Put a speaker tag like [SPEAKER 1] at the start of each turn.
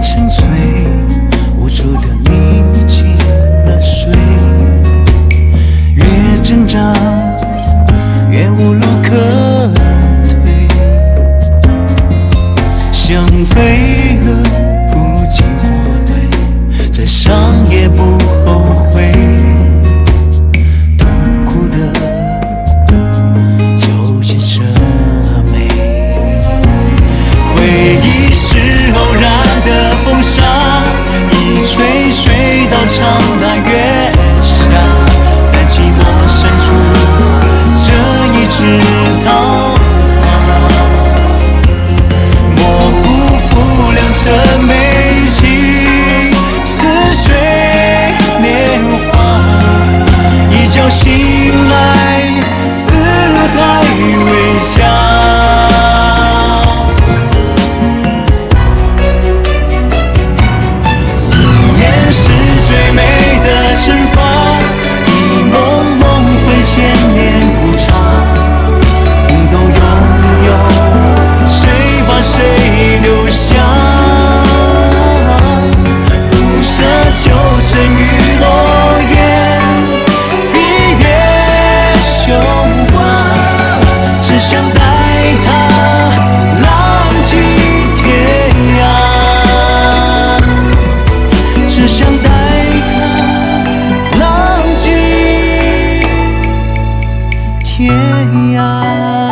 [SPEAKER 1] 沉醉，无助的你进了水，越挣扎越无路可退，像飞蛾扑进火堆，再伤也不。到长那月下，在寂寞深处折一枝桃花，莫辜负良辰美景，似水年华。一觉醒来，四海为。想带他浪迹天涯，只想带他浪迹天涯。